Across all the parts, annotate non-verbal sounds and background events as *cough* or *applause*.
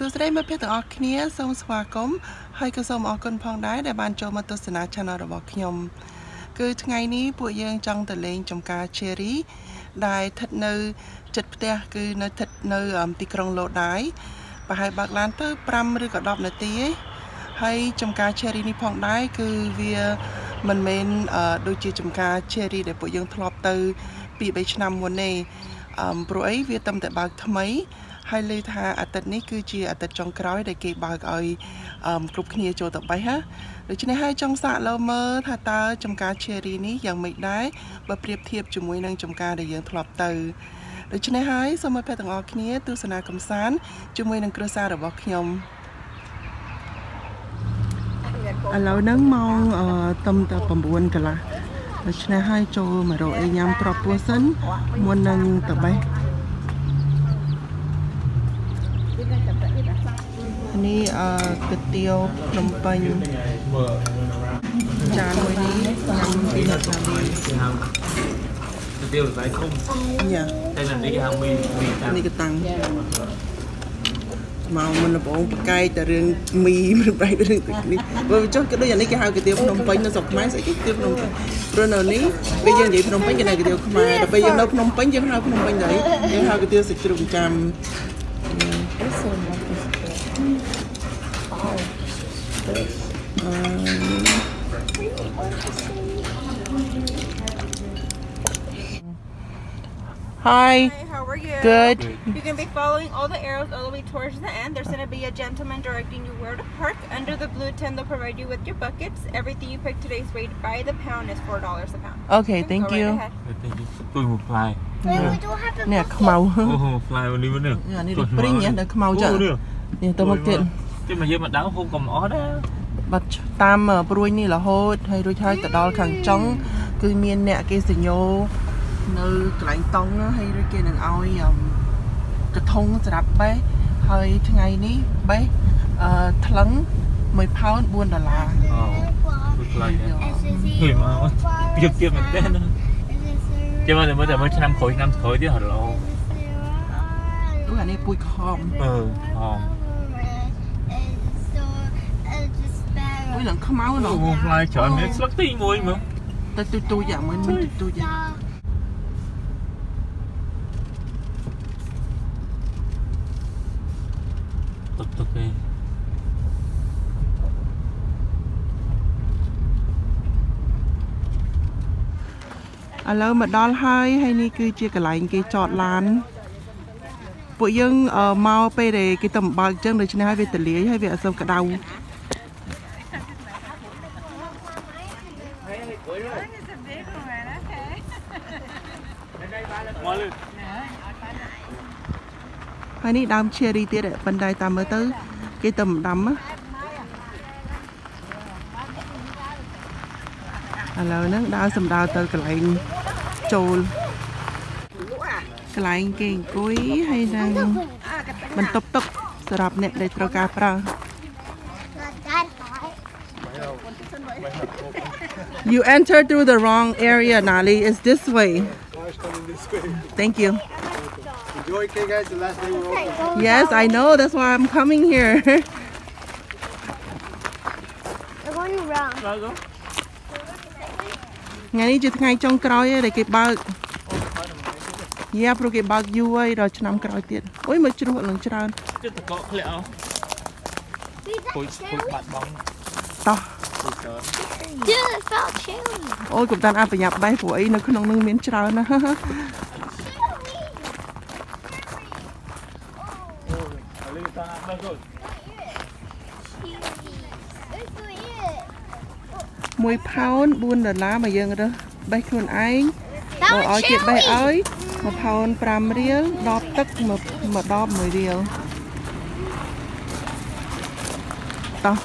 សួស្តីមិត្តភ័ក្តិទាំងអស់គ្នាសូមស្វាគមន៍ហើយក៏សូមអរគុណផងដែរដែលបានចូលមកទស្សនា Channel របស់ខ្ញុំ គឺថ្ងៃនេះពួកយើងចង់ទៅលេងចំការ Cherry ដែលស្ថិតនៅចិត្តផ្ទះគឺនៅស្ថិតនៅទីក្រុងឡូដៃប្រហែលបើកឡានទៅ5ឬក៏10នាទីឯងហើយចំការ Cherry នេះផងដែរគឺវាមិនមែនដូចជាចំការ Cherry ដែលពួកយើងធ្លាប់ទៅ2 3ឆ្នាំមុនទេអឺព្រោះអីវាតែតែបើកថ្មី ហើយលើថាអាទិត្យនេះគឺជាអាទិត្យចុងក្រោយដែលគេបើកឲ្យគ្រប់គ្នាចូលទៅបេះណាដូច្នេះហើយចង់សាកលោមើលថាតើចំការ cherry នេះយ៉ាងម៉េចដែរបើប្រៀបធៀបជាមួយនឹងចំការដែលយើងធ្លាប់ទៅដូច្នេះហើយសូមឲ្យអ្នកទាំងអស់គ្នាទស្សនាកំសាន្តជាមួយនឹងគ្រួសាររបស់ខ្ញុំឥឡូវហ្នឹងម៉ោងតំតែ9កន្លះដូច្នេះហើយចូលមករកអីញ៉ាំត្រប់ពោះសិនមុននឹងតបេះ នេះអឺគុយទាវភ្នំពេញចានមួយនេះញ៉ាំពីនៅខាងនេះគុយទាវស្អែកធំយ៉ាតែនេះគេហៅមីមីតាំងនេះក៏តាំងមកមុនដំបងប្រកែកតែរឿងមីមិនប្រែករឿងទឹកនេះបើចុះក៏ដូចអានេះគេហៅគុយទាវភ្នំពេញនៅស្រុកខ្មែរស្អីគេគុយទាវភ្នំពេញព្រោះនៅនេះពេលយើងនិយាយភ្នំពេញគេនៅគុយទាវខ្មែរតែពេលយើងនៅភ្នំពេញយើងហៅភ្នំពេញដែរយើងហៅគុយទាវសាច់ជ្រូកចាំ hi. hi. How are you? Good. You're going to be following all the arrows all the way towards the end. There's going to be a gentleman directing you where to park. Under the blue tent, they'll provide you with your buckets. Everything you pick today is weighed by the pound is $4 a pound. Okay, thank, you. Right thank you. Tôi một fly. Nè, khmau. Ồ, fly luôn đi nữa. Nè, đi được bring nhé, được khmau chợ. Nè, tôi một kiện. ល់ខ្មៅចឹងនេះទៅមកទៀតជិះមកយើងមកដើមហូបកំអស់ដែរបាត់តាមព្រួយនេះរហូតហើយរួចហើយទៅដល់ខាងចុងគឺមានអ្នកគេសញ្ញោនៅកន្លែងតង់ហើយរួចគេនឹងឲ្យកធុងសម្រាប់បេះហើយថ្ងៃនេះបេះអឺថ្លឹង1ផោន4ដុល្លារអូគឺខ្លាំងហេមកពីទៀតមែនទេណាចាំមើលមើលតែមើលឆ្នាំក្រោយឆ្នាំក្រោយទៀតហឡូអូអានេះពួយខំអឺខំ មួយឡើងខ្មៅឡូផ្លែច្រើននេះស្លឹកទី1មើលទៅទូទូយ៉ាងមួយមិនទូទូយ៉ាងទុកទុកទេឥឡូវមកដល់ហើយហើយនេះគឺជាកន្លែងគេចតឡានពួកយើងមកពេលដែលគេទៅបើកអញ្ចឹងដូច្នេះហើយវាទលាយហើយវាអត់សូវក្តៅ ហើយនេះដើម cherry ទៀតប៉ុន្តែតាមមើលទៅគេទៅមិនដាំណាឥឡូវហ្នឹងដើរសម្ដៅទៅកន្លែងចូលកន្លែងគេអង្គុយហើយនឹងបន្ទប់ទឹកសម្រាប់អ្នកដែលត្រូវការប្រើ You entered through the wrong area, Nali. It's this way. Thank you. Enjoy, okay, guys. The last day we're open. Yes, I know. That's why I'm coming here. We're going around. ថ្ងៃនេះជាថ្ងៃចុងក្រោយឯងដែលគេបើកយ៉ាព្រោះគេបើកយូរហើយដល់ឆ្នាំក្រោយទៀតអូយមើលជ្រោះឡើងច្រើនចិត្តតកកធ្លាក់អស់ពុយពុយបាត់បង់តោះពុយច្រើន Dude, it felt chilly. អូយកុំតាន់អប្រញាប់បេះព្រោះអីនៅក្នុងនឹងមានច្រើនណាស់អូលេតាណាស់ដល់1ផោន4ដុល្លារមកយើងរើសបេះខ្លួនឯងបើ That ឲ្យ was គេបេះ chilly. ឲ្យ1ផោន5រៀលដបទឹកមួយមួយដប1រៀលតោះ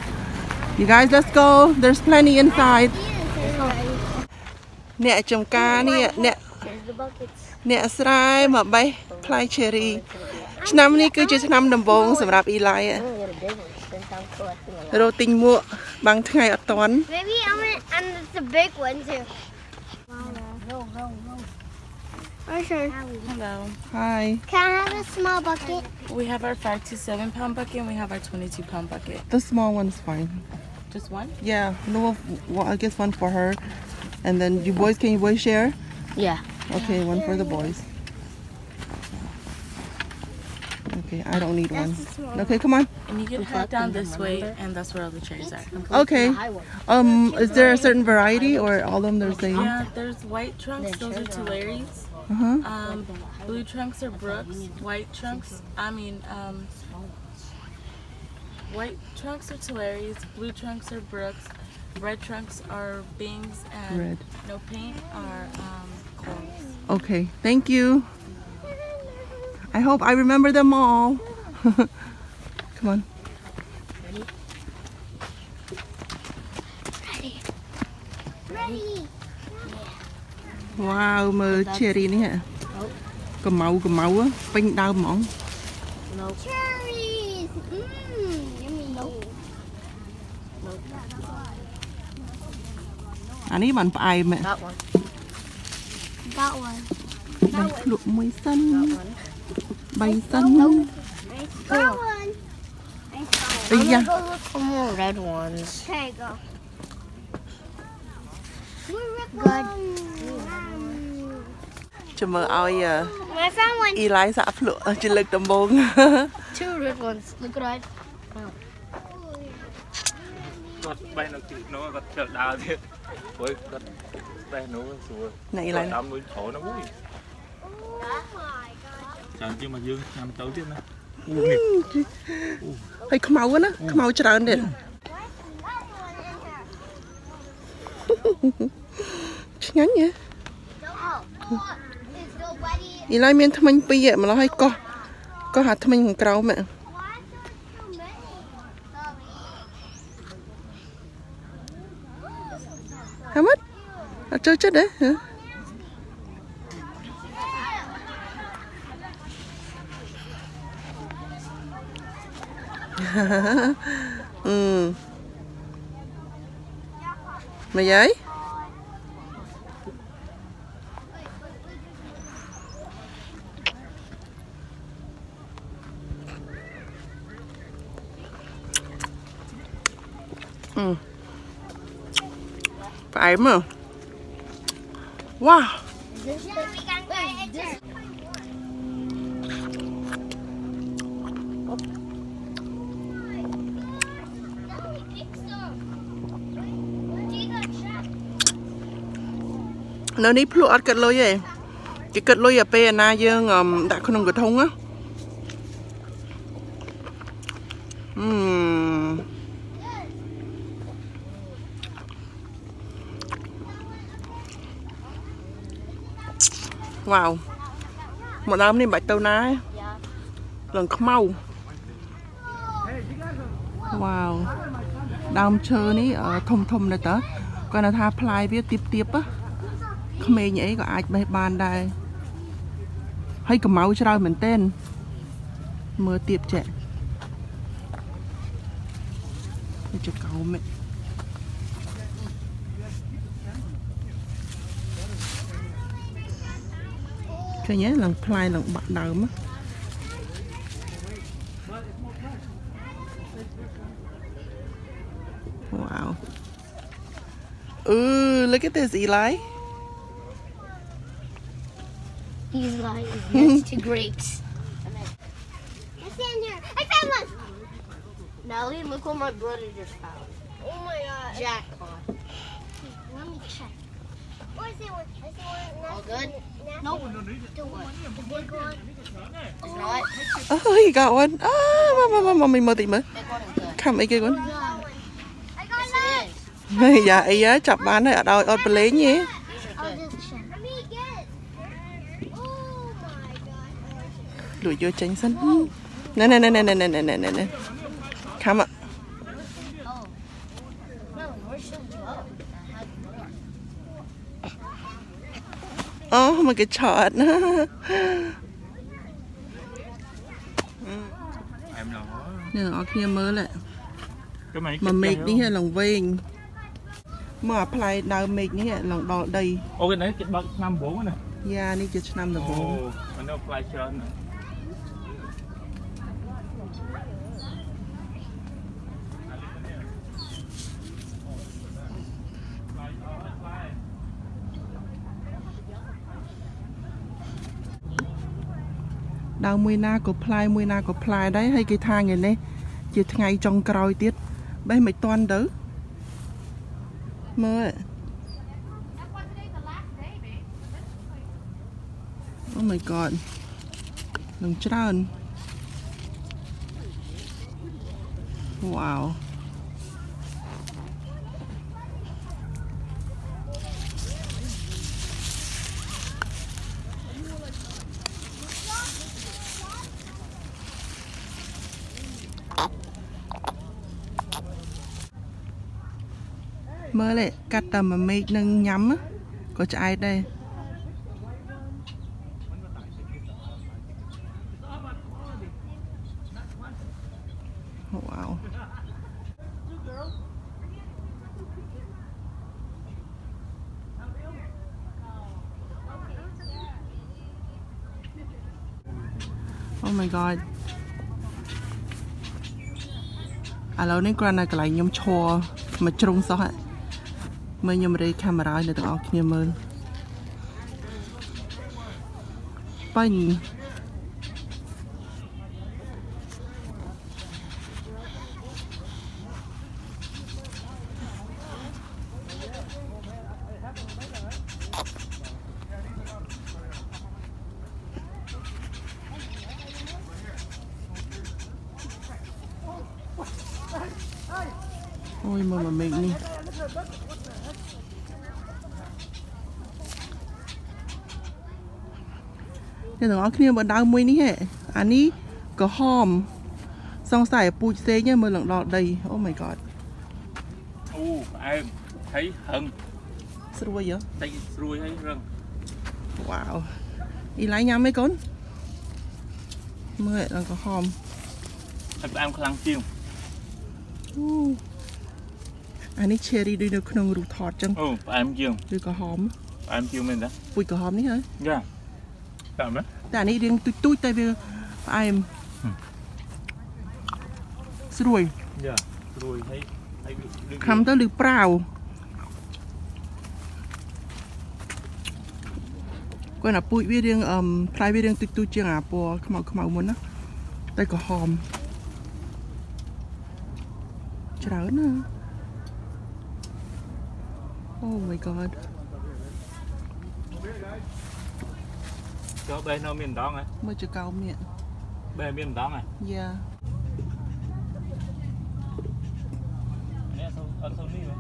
You guys let's go there's plenty inside អ្នកចំការនេះអ្នក There's the buckets. អ្នកស្រែមកបេះផ្លែ cherry ឆ្នាំនេះគឺជាឆ្នាំដំបូងសម្រាប់ Eli ហ៎ I'm gonna get a big one since I'm collecting a lot. រោទិញមួកបាំងថ្ងៃអត់តាន់ Maybe I'm gonna, and it's a big one too. No, no, no. Where's your? Hello. Hi Can I have a small bucket? We have our five to seven pound bucket and we have our 22 pound bucket. the small one's fine Just one? yeah no well, I guess one for her and then you boys can you boys share Yeah. okay one for the boys okay I don't need one That's the small okay come on And you can head down this way and that's where all the trays are. okay um is there a certain variety or all of them are the Yeah, there's white trunks, those are Tulare. uh-huh Um, blue trunks are Brooks. White trunks, I mean, um, White trunks are tileries. blue trunks are Brooks, red trunks are Bings, and red. no paint are um, Coles. Okay, thank you. I hope I remember them all. *laughs* Come on. Wow, mơ cherry nè. Oh. Cầm máu, cầm máu á, bánh đau mỏng. Nope. អានេះបានផ្អែមហ៎ Got one. Got one. បានភ្លក់មួយសិនបីសិន Got one. អីយ៉ា Go look for more red ones. Okay, go. Good. ចាំមើលឲ្យអឺ I found one. អ៊ីឡៃសាក់ភ្លក់ជាលើកដំបូង Two red ones. Look red. គាត់បេះនៅទីនោះគាត់ជិលដើរទៀត ព្រោះគាត់បេះនោះស្រួលណែអ៊ីឡៃតាមមួយជ្រោហ្នឹងមួយចាំជាងមកយើងញ៉ាំទៅទៀតណាអូនេះហើយខ្មៅណាខ្មៅច្រើនទៀតឆ្ងាញ់ហ៎ It's nobody. អ៊ីឡៃមានថ្មិញពីរហ៎ម្ល៉េះហើយកោះកោះអាថ្មិញខាងក្រោមហ៎ Why are How much? I told you that. Huh? ừ. Mày giấy Mm. ផ្អែមហ៎វ៉ា Yeah, we got this. Check. នៅនេះភ្លក់អត់គិតលុយទេគេគិតលុយអាពេលណាយើងអឺមដាក់ក្នុងកធុងណាអឺ វ៉ាវមកដើមនេះមិនបាច់ទៅណាទេឡើងខ្មៅវ៉ាវដើមឈើនេះអឺធំធំដែរតើគាត់ថាផ្លែវាទៀបទៀបៗណាក្មេងអីក៏អាចបេះបានដែរហើយកម្ៅច្រើនមែនទែនមើលទៀតចេះវាជាកោម ឃើញទេឡើងផ្លែឡើងបាក់ដើមណាវ៉ាវអឺ look at this Eli He's like next to grapes. It's in here. I found one. Nelly, look what my brother just found. Oh my god. Jackpot. Let me check. All good? Nope. The one. The big one. It's not. Oh, you got one. Ah, mama, mama, mama, mama, mama. Big one is good. Come, cái con. I got that. Dạ, ý á, chọc bán ở đâu, ở bên lấy nhé. These are good. Let me get. Oh my god. Lùi vô tránh sân. Nè, nè, nè, nè, nè, nè, nè, nè, nè, nè. Come ạ. អូមកគេឆោតណាអែមឡងនេះអរគ្នាមើលមកមេឃនេះឡងវែងមកអាផ្លែដើមមេឃនេះឡងដល់ដីអូគេនេះគេបើកឆ្នាំ9ណាយ៉ានេះជាឆ្នាំដំបូងអូអានោះផ្លែច្រើនណាស់ ដើមមួយណាក៏ផ្លែមួយណាក៏ផ្លែដែរហើយគេថាថ្ងៃនេះជាថ្ងៃចុងក្រោយទៀតបេះមិនតាន់ទៅមើល Oh my god នឹងច្រើន Wow មើលទេកាត់តែមួយមេឃនឹងញ៉ាំណាក៏ឆ្អែតដែរ Wow. Oh my god. ឥឡូវនេះគ្រាន់តែកន្លែងខ្ញុំឈរមកជ្រុងសោះហ่ะ មើលខ្ញុំរេកាមេរ៉ាឲ្យអ្នកទាំងអស់គ្នាមើលបាញ់ Ôi mà mà mình đi Thế ទាំងអស់គ្នាបើដើមមួយនេះហេអានេះក្រហមសង្ស័យពូជផ្សេងមើលឡើងដល់ដី Oh my god អូផ្អែមហើយហឹងស្រួយហ៎តិចស្រួយហើយរឹង Wow អ៊ីឡៃញ៉ាំអីកូនមើលឡើងក្រហមហើយផ្អែមខ្លាំងជាងអូអានេះ cherry ដូចនៅក្នុងរូបថតចឹងអូផ្អែមជាងឬក្រហមផ្អែមជាងមែនតាពូជក្រហមនេះហើយយ៉ាតាមណា តែអានេះរៀងទូចទូចៗតែវាផ្អែមស្រួយយ៉ាស្រួយហើយហើយវាដូចខំទៅឬប្រាវគាត់ណាពូជវារៀងអឹមផ្លែវារៀងទូចទូចៗជាងអាពណ៌ខ្មៅខ្មៅមុនណាតែក្រហមច្រើនណា Oh my god ចូលបេះនៅមានម្ដងហ៎មើលចកោមនេះបេះមានម្ដងហ៎យ៉ានេះសូអត់សូនេះហ៎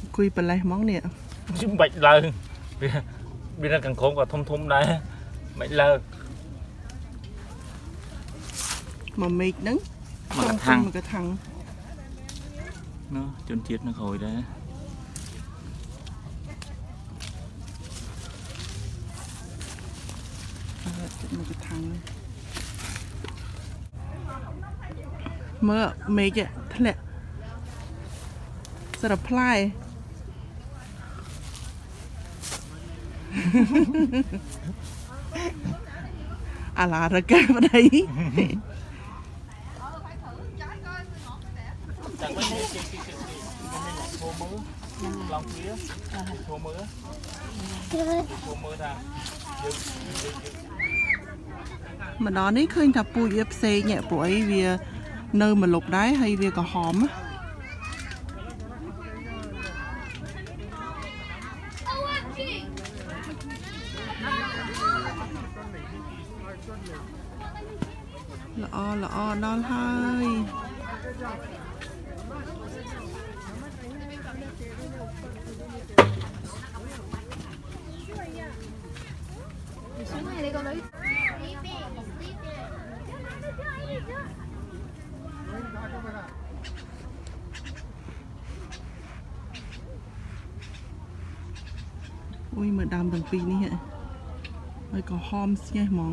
អង្គុយប្រលេះហ្មងនេះជិះបាច់ឡើងវាវានៅកង្កងក៏ធំធំដែរមិនលើកមកមេឃហ្នឹងមកកថាំងមកកថាំងនោះជនជាតិនៅក្រោយដែរអឺចិត្តមកកថាំងមើលមេឃធ្លាក់សារផ្លែ អាឡារកែប្តីចាំមិនគេគេគេគេមានឈោមើលឡងវាឈោមើលឈោមើលថាយើងយើងយើងម្ដងនេះឃើញថាពូជវាផ្សេងញ៉ែព្រោះអីវានៅមួយលុបដែរហើយវាក៏ហមណាល្អល្អដល់ហើយ អុយមើលដើមទាំងពីរនេះហ៎ហើយក៏ហមស្ញេះហ្មង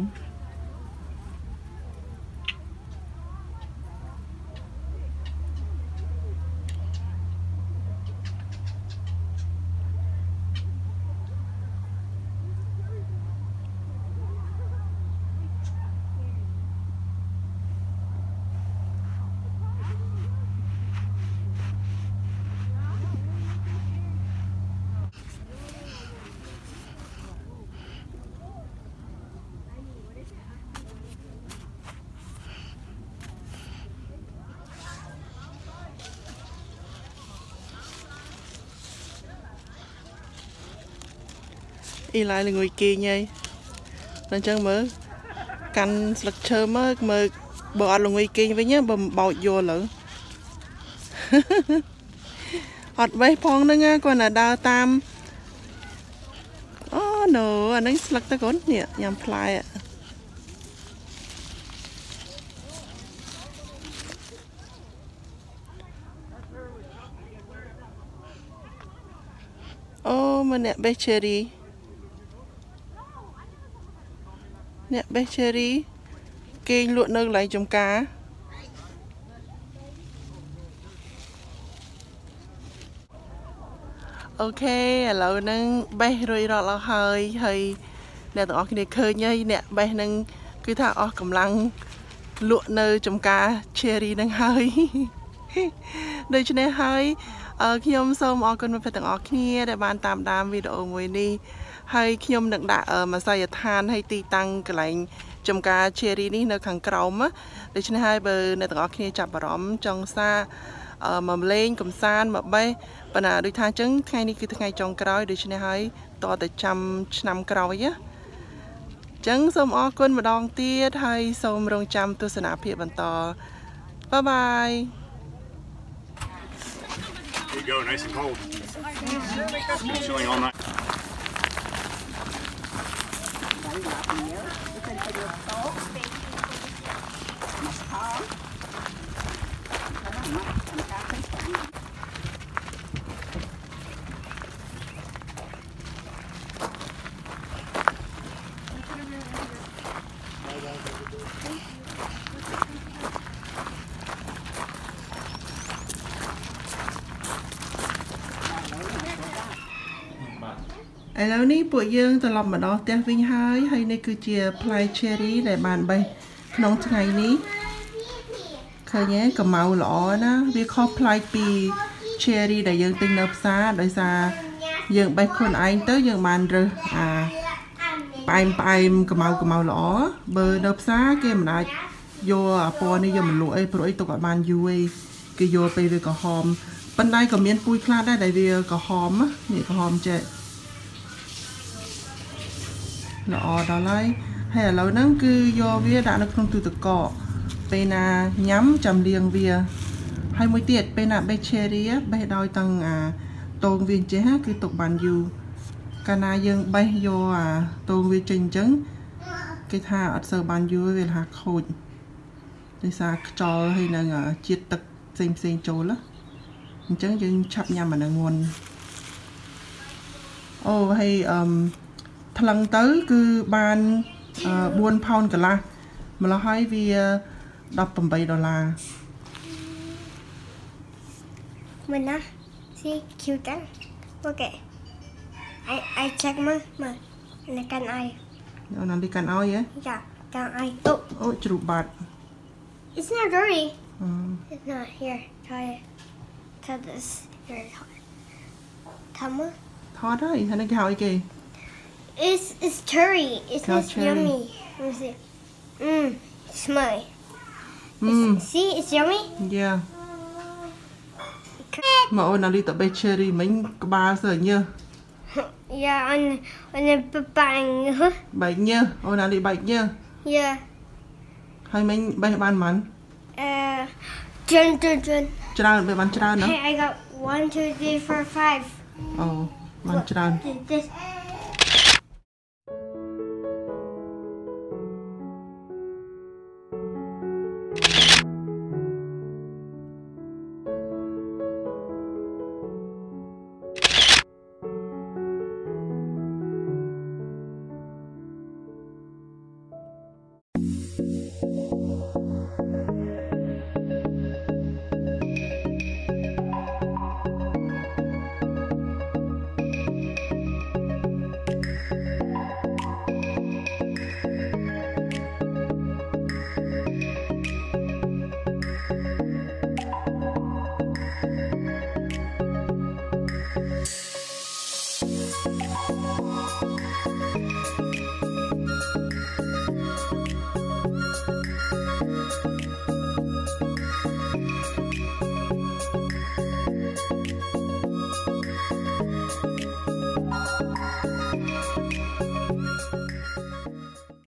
អ៊ីឡាយល្ងុយគេងហើយតែអញ្ចឹងមើលកាន់ស្លឹកឈើមើលមើលបើអត់ល្ងុយគេងវិញបើបោចយកលើអត់បេះផងហ្នឹងគាត់ណាដើរតាមអូណូអាហ្នឹងស្លឹកទៅកូននេះញ៉ាំផ្លែអូម្នាក់បេះ cherry អ្នកបេះ cherry គេងលក់នៅកន្លែងចំការអូខេឥឡូវហ្នឹងបេះរួចរាល់អស់ហើយហើយអ្នកទាំងអស់គ្នាឃើញហើយអ្នកបេះហ្នឹងគឺថាអស់កម្លាំងលក់នៅចំការ cherry ហ្នឹងហើយដូច្នេះហើយខ្ញុំសូមអរគុណមិត្តភក្តិទាំងអស់គ្នាដែលបានតាមដានវីដេអូមួយនេះ ហើយខ្ញុំនឹងដាក់ម្សៅដ្ឋានហើយទីតាំងកន្លែងចំការ cherry នេះនៅខាងក្រោមដូច្នេះហើយបើអ្នកទាំងអស់គ្នាចាប់អារម្មណ៍ចង់សាមកលេងកំសាន្តមកបេះប៉ុន្តែដូចថាអញ្ចឹងថ្ងៃនេះគឺថ្ងៃចុងក្រោយដូច្នេះហើយតតែចាំឆ្នាំក្រោយណាចឹងសូមអរគុណម្ដងទៀតហើយសូមរងចាំទស្សនាភាពបន្ត Bye bye There you go, nice and cold. It's been chilling all night. hang up here. You can put your salt, ឥឡូវនេះពួកយើងត្រឡប់មកដល់ផ្ទះវិញហើយហើយនេះគឺជាផ្លែ cherry ដែលបានបេះក្នុងថ្ងៃនេះឃើញទេកម្ៅល្អណាវាខុសប្លែកពី cherry ដែលយើងទិញនៅផ្សារដោយសារយើងបេះខ្លួនឯងទៅយើងបានរើសអាផ្អែមផ្អែមកម្ៅកម្ៅល្អបើនៅផ្សារគេមិនអាចយកអាពណ៌នេះយកមកលក់អីព្រោះអីទុកអត់បានយូរអីគេយកពេលវាក្រហមប៉ុន្តែក៏មានពូជខ្លះដែរដែលវាក្រហមណានេះក្រហមចេះ ល្អដល់ហើយហើយឥឡូវហ្នឹងគឺយកវាដាក់នៅក្នុងទូទឹកកកពេលណាញ៉ាំចាំលាងវាហើយមួយទៀតពេលណាបេះ cherry បេះដោយទាំងអាតងវាអញ្ចេះគឺទុកបានយូរកាលណាយើងបេះយកអាតងវាចេញអញ្ចឹងគេថាអត់សូវបានយូរវាថាខូចដោយសារខ្យល់ហើយនឹងជាតិទឹកផ្សេងផ្សេងចូលណាអញ្ចឹងយើងឆាប់ញ៉ាំអានឹងមុនអូហើយអឺម ថ្លឹងទៅ គឺបាន4ផោនកន្លះម្ល៉េះហើយវា18ដុល្លារ Mana? See, cute kan? Okay. I I check ma ma. Này can ai? អូណាលីកាន់ឲ្យហ៎ Yeah, can I? Oh, អូជ្រូកបាត់ it's not dirty. អឺ It's not here. Try it. Try this. Here. Tama. ថតហើយហើយនឹងគេហៅអីគេ It's it's cherry. It's Not it's cherry. yummy. Let me see. Mmm. Smell. ហឹម See, it's yummy. យ៉ាមកអូណាលីតបេ cherry មិញក្បាលសើញើស Yeah, on on the bang. Huh? បែកញើសអូណាលីបែកញើស Yeah. ហើយមិញបេះបានប៉ុន្មាន Uh, dun dun dun. ច្រើនបេះបានច្រើនណា Hey, I got one, two, three, four, five. អូបានច្រើន This